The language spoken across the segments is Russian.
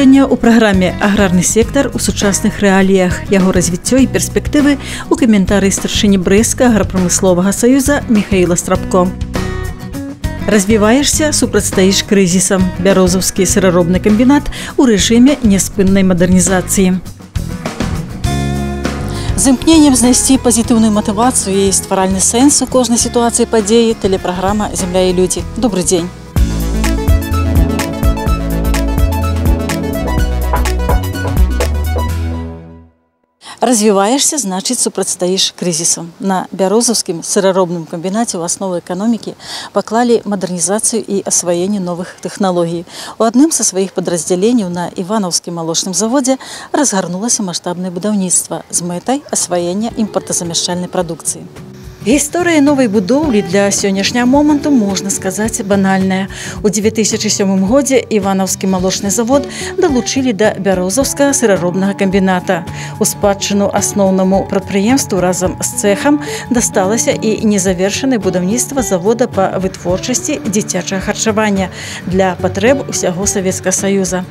Сёння ў праграме аграрны сектар у сучасных рэаліях яго развіццё і перспектывы у каментарыі старшыні брэска аграпрамысловага саюза Михаіла Страбко. Развіваешся, супрацьстаіш крызісам. Бярозаўскі сыраробны камбінат у рэжыме няспыннай мадэрнізацыі. З імкненнем знайсці пазітыўную матывацыю і стваральны сэнс у кожнай сітуацыі падзеі тэлепраграма Зямля і людзі. Добры дзень. развіваешся значыць супрацьстаіш крызісам на бярозаўскім сыраробным камбінаце ў аснову эканомікі паклалі мадэрнізацыю і асваенне новых тэхналогій у адным са сваіх падраздзяленняў на іванаўскім малочным заводзе разгарнулася маштабнае будаўніцтва з мэтай асваення імпартазамяшчальнай прадукцыі Гісторыя новай будоўлі для сённяшняга моманту можна сказаць банальная. У 2007 годзе іванаўскі малочны завод далучылі да бярозаўскага сыраробнага камбіната. У спадчыну асноўнаму прадпрыемству разам з цэхам дасталася і незавершанае будаўніцтва завода па вытворчасці дзіцячага харчавання для патрэб усяго савецкага саюза.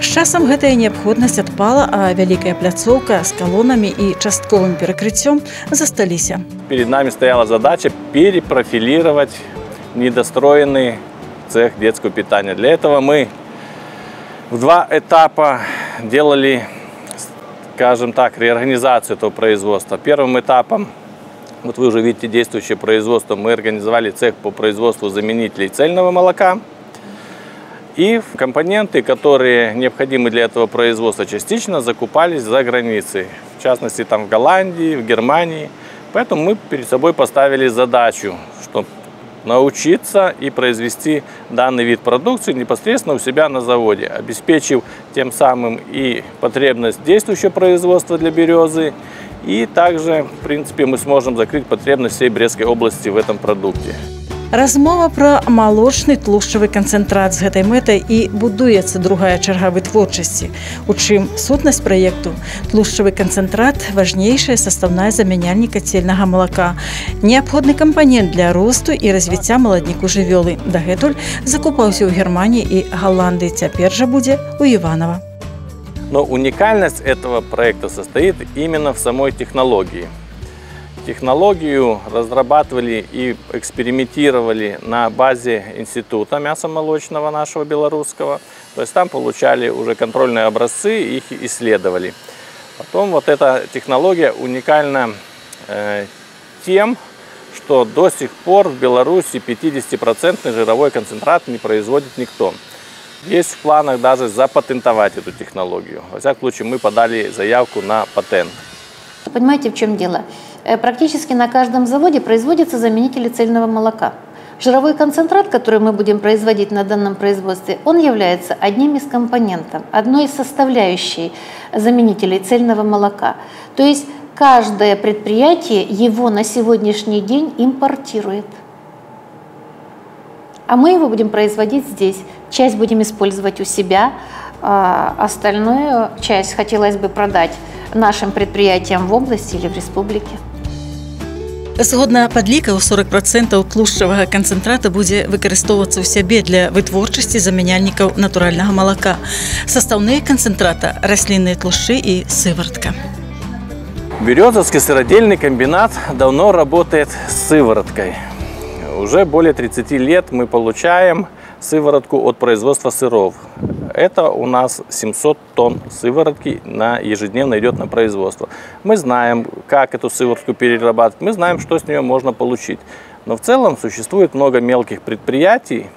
З часам гэтая неабходнасць адпала, а вялікая пляцоўка з калонамі і частковым перакрыццём засталіся. Перед нами стояла задача перепрофилировать недостроенный цех детского питания. Для этого мы в два этапа делали, скажем так, реорганизацию этого производства. Первым этапом, вот вы уже видите действующее производство, мы организовали цех по производству заменителей цельного молока. И компоненты, которые необходимы для этого производства, частично закупались за границей. В частности, там в Голландии, в Германии – Поэтому мы перед собой поставили задачу, чтобы научиться и произвести данный вид продукции непосредственно у себя на заводе, обеспечив тем самым и потребность действующего производства для березы, и также, в принципе, мы сможем закрыть потребность всей Брестской области в этом продукте Размова пра малочны тлушчавы канцэнтрат з гэтай мэтай і будуецца другая чарга вытворчасці. У чым сутнасць праекту тлушчавы канцэнтрат важнейшая састаўная замяняльніка цельнага малака. Неабходны кампанент для росту і развіцця маладніку жывёлы. Дагэтуль закупаўся ў Геррманіі і Галандыі цяпер жа будзе у Іванова. Но уникальность этого проекта состоит именно в самой технологии. Технологию разрабатывали и экспериментировали на базе института мясомолочного нашего белорусского. То есть там получали уже контрольные образцы, их исследовали. Потом вот эта технология уникальна э, тем, что до сих пор в Беларуси 50% жировой концентрат не производит никто. Есть в планах даже запатентовать эту технологию. Во всяком случае, мы подали заявку на патент. Понимаете, в чем дело? Э, практически на каждом заводе производятся заменители цельного молока. Жировой концентрат, который мы будем производить на данном производстве, он является одним из компонентов, одной из составляющей заменителей цельного молока. То есть каждое предприятие его на сегодняшний день импортирует. А мы его будем производить здесь. Часть будем использовать у себя, а остальную часть хотелось бы продать нашим предприятиям в области или в республике. Згодна падлікаў 40% тлушчавага канцэнтрата будзе выкарыстоўвацца ў сябе для вытворчасці замяняльнікаў натуральнага малака. Састаўныя канцэнтрата, раслінныя тлушчы і сывартка. Березовский сыродельный комбинат давно работает с сывороткой. Уже более 30 лет мы получаем сыворотку от производства сыров. Это у нас 700 тонн сыворотки на ежедневно идет на производство. Мы знаем, как эту сыворотку перерабатывать, мы знаем, что с нее можно получить. Но в целом существует много мелких предприятий,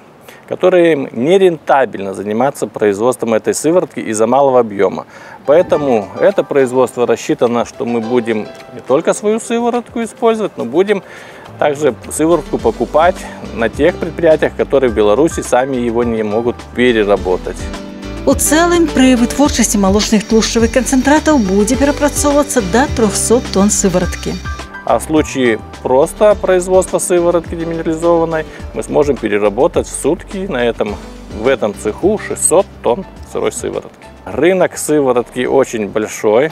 которые нерентабельно заниматься производством этой сыворотки из-за малого объема. Поэтому это производство рассчитано, что мы будем не только свою сыворотку использовать, но будем также сыворотку покупать на тех предприятиях, которые в Беларуси сами его не могут переработать. У цэлым пры вытворчасці малочных тлушчавых канцэнтратаў будзе перапрацоўвацца да 300 тонн сыворотки. А в случае просто производства сыворотки деминерализованной мы сможем переработать в сутки на этом, в этом цеху 600 тонн сырой сыворотки. Рынок сыворотки очень большой.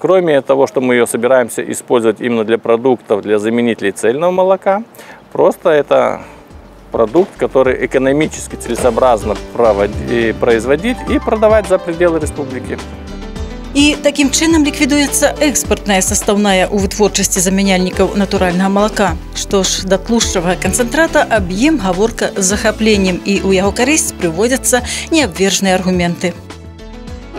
Кроме того, что мы ее собираемся использовать именно для продуктов, для заменителей цельного молока, просто это продукт, который экономически целесообразно производить и продавать за пределы республики. І таким чином ліквідуецца экспартная састаўная ў вытворчасці замяняльнікаў натуральнага малака. Што ж да тлушчавага канцэнтрата аб ім гаворка з захапленнем і ў яго карысць прыводзяцца неабвержныя аргументы.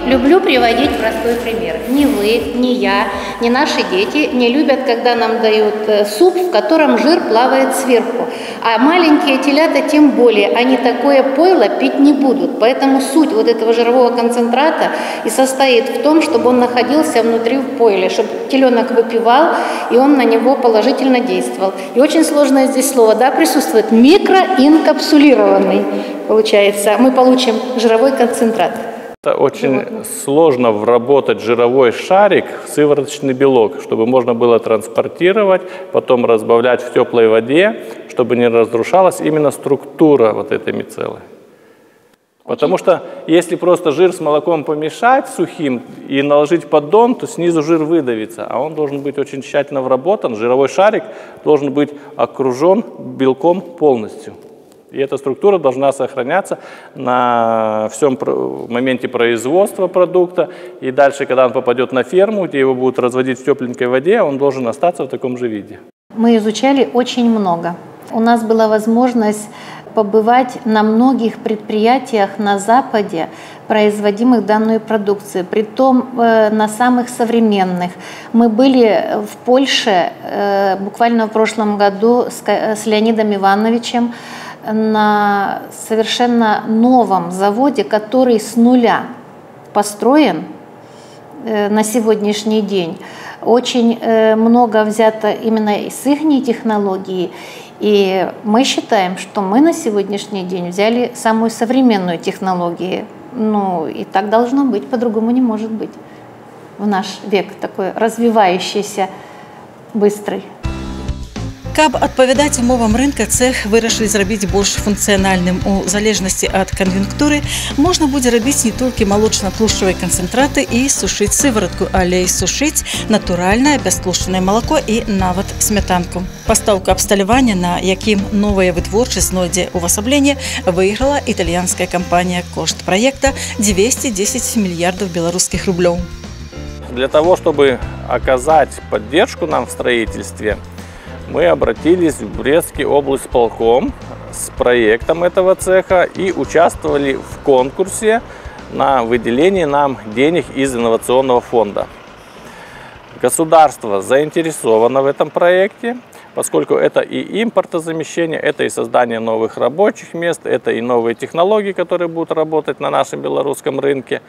Люблю приводить простой пример. Ни вы, ни я, ни наши дети не любят, когда нам дают э, суп, в котором жир плавает сверху. А маленькие телята тем более, они такое пойло пить не будут. Поэтому суть вот этого жирового концентрата и состоит в том, чтобы он находился внутри в пойле, чтобы теленок выпивал, и он на него положительно действовал. И очень сложное здесь слово, да, присутствует микроинкапсулированный, получается. Мы получим жировой концентрат. Это очень сложно вработать жировой шарик в сывороточный белок, чтобы можно было транспортировать, потом разбавлять в теплой воде, чтобы не разрушалась именно структура вот этой мицеллы. Потому что если просто жир с молоком помешать сухим и наложить поддон, то снизу жир выдавится, а он должен быть очень тщательно вработан. Жировой шарик должен быть окружен белком полностью. И эта структура должна сохраняться на всем моменте производства продукта. И дальше, когда он попадет на ферму, где его будут разводить в тепленькой воде, он должен остаться в таком же виде. Мы изучали очень много. У нас была возможность побывать на многих предприятиях на Западе, производимых данной продукции, притом э, на самых современных. Мы были в Польше э, буквально в прошлом году с Леонидом Ивановичем, на совершенно новом заводе, который с нуля построен э, на сегодняшний день. Очень э, много взято именно из их технологии. И мы считаем, что мы на сегодняшний день взяли самую современную технологию. Ну, и так должно быть, по-другому не может быть. В наш век такой развивающийся, быстрый. Каб адпавядаць умовам рынка цех вырашылі зрабіць больш функцыянальным у залежнасці ад кан'юнктуры можна будзе рабіць не толькі малочна-тлушчавай канцэнтраты і сушыць сываратку, але і сушыць натуральнае бястлушчанае малако і нават смятанку. Пастаўка абсталявання, на якім новая вытворчасць знойдзе ўвасабленне выйграла італьянская кампанія кошт праекта 210 мільярдаў беларускіх рублёў. Для того, чтобы оказать поддержку нам в строительстве, мы обратились в Брестский облсполком с проектом этого цеха и участвовали в конкурсе на выделение нам денег из инновационного фонда. Государство заинтересовано в этом проекте, поскольку это и импортозамещение, это и создание новых рабочих мест, это и новые технологии, которые будут работать на нашем белорусском рынке.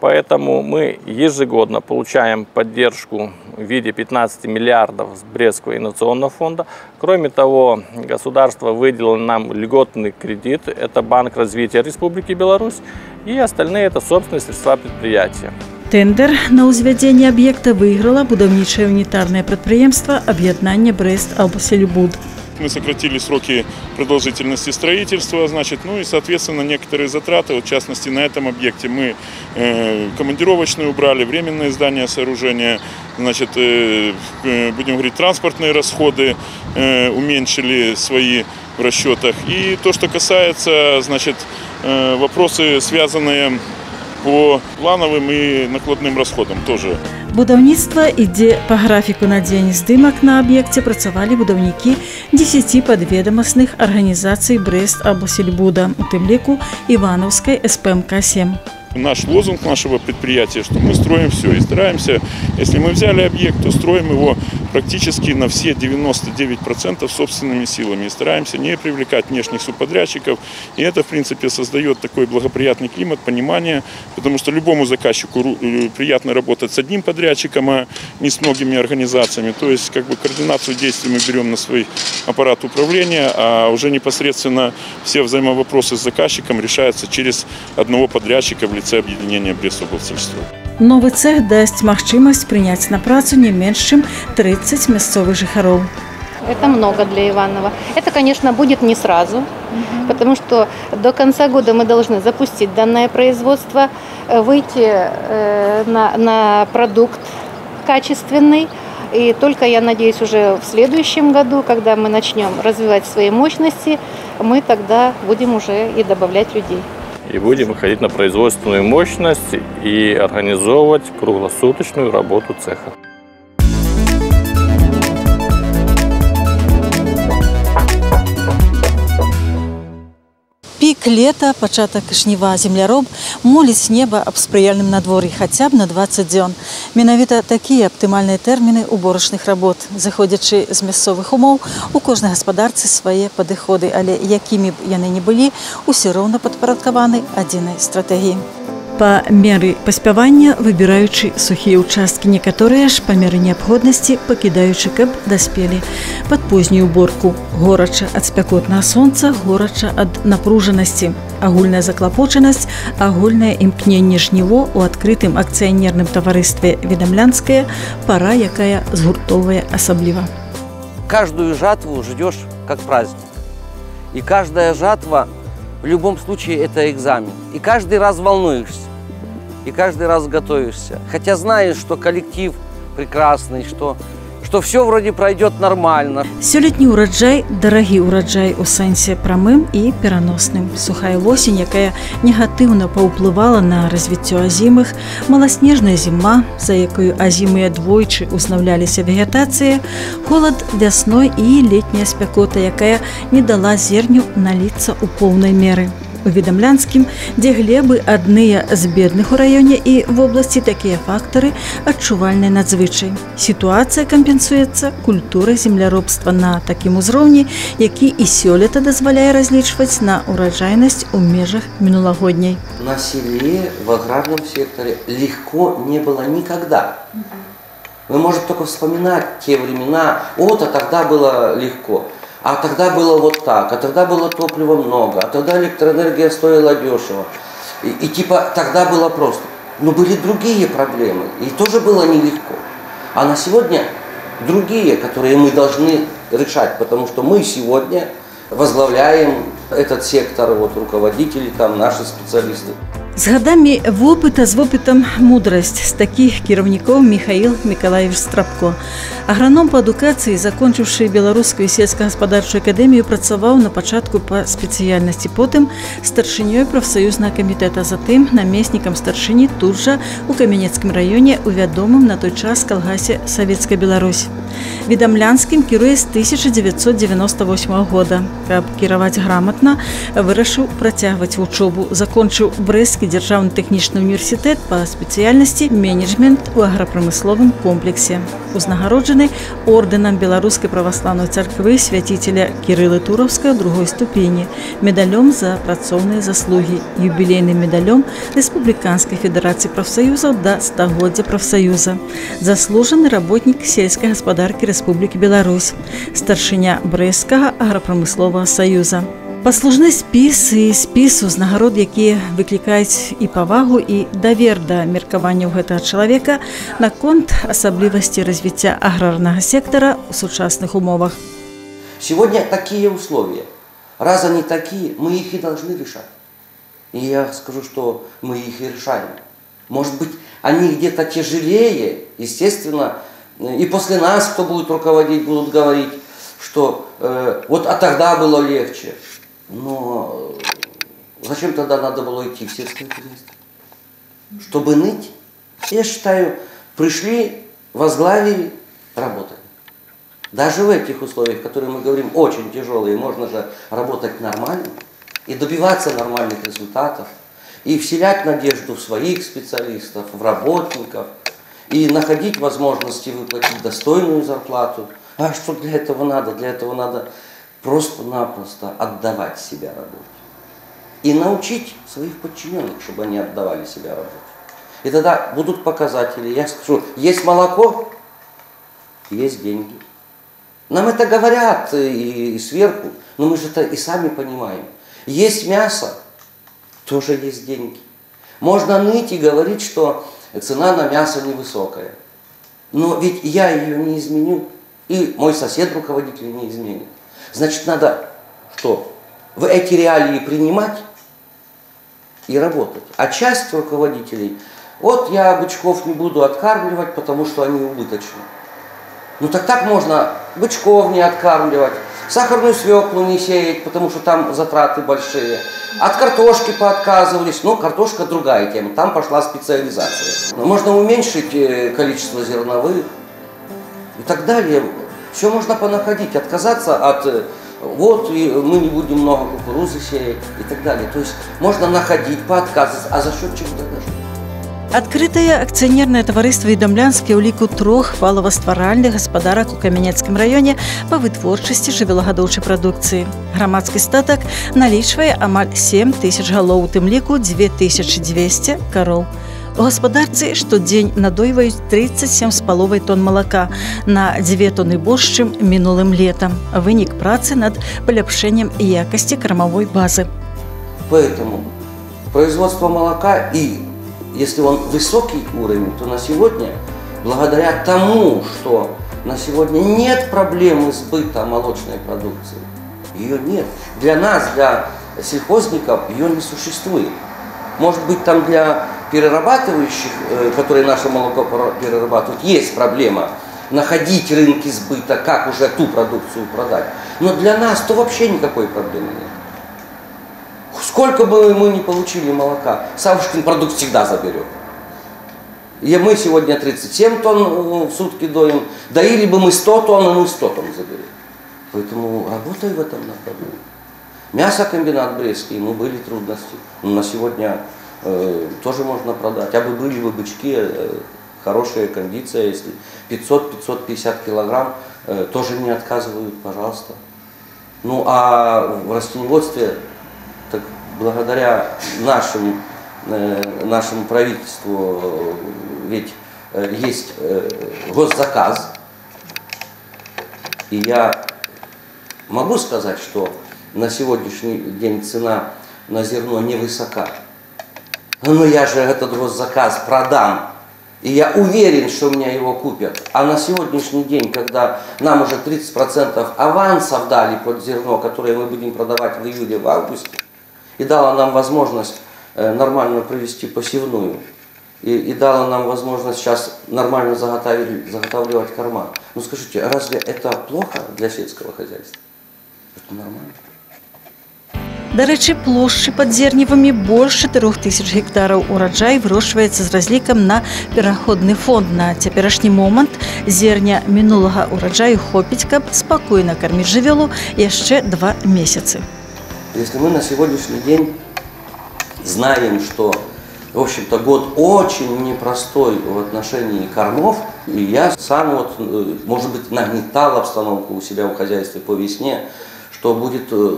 Поэтому мы ежегодно получаем поддержку в виде 15 миллиардов с Брестского инновационного фонда. Кроме того, государство выделило нам льготный кредит. Это Банк развития Республики Беларусь. И остальные это собственные средства предприятия. Тендер на ўзвядзенне аб'екта выйграла будаўнічае унітарнае прадпрыемства аб'яднання Брест-Албасельбуд. Мы сократили сроки продолжительности строительства, значит, ну и, соответственно, некоторые затраты, вот, в частности, на этом объекте мы э, командировочные убрали, временное здание сооружения, значит, э, э, будем говорить, транспортные расходы э, уменьшили свои в расчетах. И то, что касается, значит, э, вопросы, связанные по плановым и накладным расходам тоже. Будаўніцтва ідзе па графіку на дзень здымак на аб'екце працавалі будаўнікі 10 падведамасных арганізацый Брест або Сельбуда, у тым ліку Іванаўскай СПМК-7 наш лозунг нашего предприятия, что мы строим все и стараемся, если мы взяли объект, то строим его практически на все 99% собственными силами и стараемся не привлекать внешних субподрядчиков. И это, в принципе, создает такой благоприятный климат, понимание, потому что любому заказчику э, приятно работать с одним подрядчиком, а не с многими организациями. То есть, как бы координацию действий мы берем на свой аппарат управления, а уже непосредственно все взаимовопросы с заказчиком решаются через одного подрядчика в лице объединения Брест-облсельства. Новы цех дасць магчымасць прыняць на працу не менш чым 30 мясцовых жыхароў. Это много для Иванова. Это, конечно, будет не сразу, угу. потому что до конца года мы должны запустить данное производство, э, выйти э, на, на продукт качественный, И только, я надеюсь, уже в следующем году, когда мы начнем развивать свои мощности, мы тогда будем уже и добавлять людей. И будем выходить на производственную мощность и организовывать круглосуточную работу цеха. Пік лета, пачатак жніва земляроб моліць неба аб спрыяльным надвор'і хаця б на 20 дзён. Менавіта такія аптымальныя тэрміны уборачных работ. Заходзячы з мясцовых умоў, у кожнай гаспадарцы свае падыходы, але якімі б яны не былі, усе роўна падпарадкаваны адзінай стратэгіі па меры паспявання выбіраючы сухія ўчасткі некаторыя ж па меры неабходнасці пакідаючы каб даспелі пад познюю уборку горача ад спякотнага сонца горача ад напружанасці агульная заклапочанасць агульнае імкненне жніво у адкрытым акцыянерным таварыстве ведамлянская пара якая згуртовая асабліва каждую жатву ждешь как праздник и каждая жатва в любом случае это экзамен. И каждый раз волнуешься и каждый раз готовишься. Хотя знаешь, что коллектив прекрасный, что что все вроде пройдет нормально. Сёлетні ўраджай дарагі ўраджай у сэнсе прамым і пераносным. Сухая восень, якая негатыўна паўплывала на развіццё азімых, маласнежная зіма, за якую азімыя двойчы узнаўляліся вегетацыя, холад вясной і летняя спякота, якая не дала зерню наліцца ў поўнай меры уведамлянскім, дзе глебы адныя з бедных у раёне і в обласці такія фактары адчувальныя надзвычай. Сітуацыя кампенсуецца культурай земляробства на такім узроўні, які і сёлета дазваляе разлічваць на ураджайнасць у межах мінулагодняй. На селе, в аграрном секторе легко не было никогда. Вы можете только вспоминать те времена, вот, а тогда было легко. А тогда было вот так, а тогда было топлива много, а тогда электроэнергия стоила дешево. И, и типа тогда было просто. Но были другие проблемы, и тоже было нелегко. А на сегодня другие, которые мы должны решать, потому что мы сегодня возглавляем этот сектор, вот руководители там, наши специалисты. З гадамі вопыта з вопытам мудрасць з такіх кіраўнікоў Михаил Миколаевич Страбко. Аграном па адукацыі, закончыўшы беларускую сельскагаспадарчую акадэмію, працаваў на пачатку па спецыяльнасці потым старшынёй прафсаюзнага камітэта, затым намеснікам старшыні тут жа у камянецкім раёне у вядомым на той час калгасе Савецкая Беларусь. Відамлянскім кіруе з 1998 года. Каб кіраваць грамотна, вырашыў працягваць вучобу, закончыў брэсцкі дзяржаўны тэхнічны універсітэт па спецыяльнасці менеджмент у аграпрамысловым комплексе. Узнагароджаны ордэнам беларускай праваслаўнай царквы свяціцеля кірылы тураўска другой ступені, медалём за працоўныя заслугі, юбілейным медалём Рэспубліканскай федэрацыі прафсаюзаў да стагоддзя прафсаюза. Заслужаны работнік сельскай гаспадаркі Рэспублікі Беларусь, старшыня брэскага аграпрамысловага саюза. Паслужны спіс і спіс узнагарод, якія выклікаюць і павагу і давер да меркаванняў гэтага чалавека наконт асаблівасці развіцця аграрнага сектара ў сучасных умовах. Сегодня такие условия. Раз они такие, мы их и должны решать. И я скажу, что мы их и решаем. Может быть, они где-то тяжелее, естественно, и после нас, кто будет руководить, будут говорить, что э, вот а тогда было легче. Но зачем тогда надо было идти в сельское хозяйство? Чтобы ныть? Я считаю, пришли, возглавили, работали. Даже в этих условиях, которые мы говорим очень тяжелые, можно же работать нормально и добиваться нормальных результатов, и вселять надежду в своих специалистов, в работников, и находить возможности выплатить достойную зарплату. А что для этого надо? Для этого надо просто-напросто отдавать себя работе. И научить своих подчиненных, чтобы они отдавали себя работе. И тогда будут показатели. Я скажу, есть молоко, есть деньги. Нам это говорят и, и сверху, но мы же это и сами понимаем. Есть мясо, тоже есть деньги. Можно ныть и говорить, что цена на мясо невысокая. Но ведь я ее не изменю, и мой сосед руководитель не изменит. Значит, надо что? В эти реалии принимать и работать. А часть руководителей, вот я бычков не буду откармливать, потому что они убыточны. Ну так так можно бычков не откармливать, сахарную свеклу не сеять, потому что там затраты большие. От картошки поотказывались, но картошка другая тема, там пошла специализация. Можно уменьшить э, количество зерновых и так далее. Все можно понаходить, отказаться от э, вот и мы не будем много кукурузы сеять и так далее. То есть можно находить, поотказываться, а за счет чего-то даже. Адкрытае акцыянернае таварыства ідамлянскі ў ліку трох валавастваральных гаспадарак у камянецкім раёне па вытворчасці жывёлагадоўчай прадукцыі. Грамадскі статак налічвае амаль 7 тысяч галоў, у тым ліку 2200 кароў. У гаспадарцы штодзень надойваюць 37 з паловай тонн малака на 2 тоны больш, чым мінулым летам. Вынік працы над паляпшэннем якасці кармавой базы. Поэтому производство молока и если он высокий уровень, то на сегодня, благодаря тому, что на сегодня нет проблемы сбыта молочной продукции, ее нет. Для нас, для сельхозников, ее не существует. Может быть, там для перерабатывающих, э, которые наше молоко перерабатывают, есть проблема находить рынки сбыта, как уже ту продукцию продать. Но для нас то вообще никакой проблемы нет. Сколько бы мы ни получили молока, Савушкин продукт всегда заберет. И мы сегодня 37 тонн э, в сутки доим, доили бы мы 100 тонн, и мы 100 тонн заберем. Поэтому работаю в этом направлении. Мясокомбинат Брестский, ему были трудности. Но на сегодня тоже можно продать. А бы были бы бычки, э, хорошая кондиция, если 500-550 килограмм, э, тоже не отказывают, пожалуйста. Ну а в растеневодстве так благодаря нашему, э, нашему правительству, э, ведь э, есть госзаказ, и я могу сказать, что на сегодняшний день цена на зерно невысока. Но я же этот госзаказ продам и я уверен, что меня его купят. А на сегодняшний день, когда нам уже 30% авансов дали под зерно, которое мы будем продавать в июле, в августе, и дала нам возможность э, нормально провести посевную, и, и дала нам возможность сейчас нормально заготавливать, корма. Ну скажите, разве это плохо для сельского хозяйства? Это нормально. Дарэчы, плошчы пад зерневымі больш 4 тысяч гектараў ураджай вырошчваецца з разлікам на пераходны фонд. На цяперашні момант зерня мінулага ураджаю хопіць, каб спакойна карміць жывёлу яшчэ два месяцы. Если мы на сегодняшний день знаем, что, в общем-то, год очень непростой в отношении кормов, и я сам, вот, э, может быть, нагнетал обстановку у себя в хозяйстве по весне, что будет, э,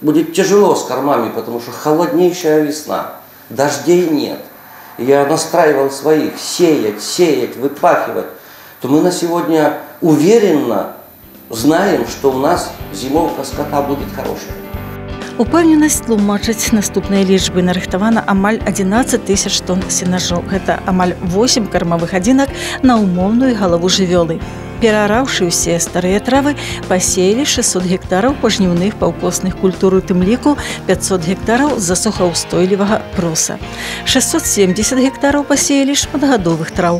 будет тяжело с кормами, потому что холоднейшая весна, дождей нет. Я настраивал своих сеять, сеять, выпахивать, то мы на сегодня уверенно знаем, что у нас зимовка скота будет хорошая. Упэўненасць тлумачыць наступныя лічбы нарыхтавана амаль 11 тысяч тонн сенажоў. Гэта амаль 8 кармавых адзінак на умоўную галаву жывёлы. Перараўшы ўсе старыя травы, пасеялі 600 гектараў пажніўных паўкосных культур у тым ліку 500 гектараў засухаўстойлівага проса. 670 гектараў пасеялі шматгадовых траў.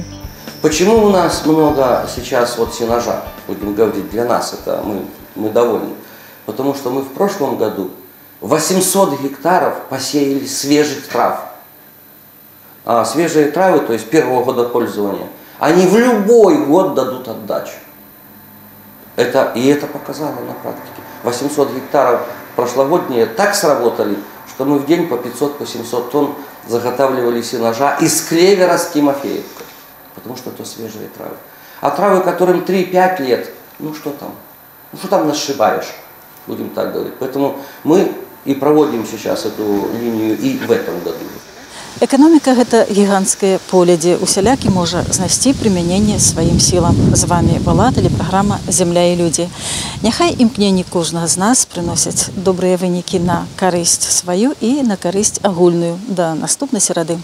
Почему у нас много сейчас вот сенажа? Будем говорить, для нас это мы, мы довольны. Потому что мы в прошлом году 800 гектаров посеяли свежих трав. А свежие травы, то есть первого года пользования, они в любой год дадут отдачу. Это, и это показало на практике. 800 гектаров прошлогодние так сработали, что мы в день по 500, по 700 тонн заготавливали сенажа из клевера с Тимофеевкой. Потому что это свежие травы. А травы, которым 3-5 лет, ну что там? Ну что там насшибаешь? Будем так говорить. Поэтому мы и проводим сейчас эту линию и в этом году. Эканоміка гэта гіганцкае поле, дзе усялякі можа знайсці прымяненне сваім сілам. З вами была тэлепраграма Зямля і людзі. Няхай імкненні кожнага з нас прыносяць добрыя вынікі на карысць сваю і на карысць агульную да наступнай серады.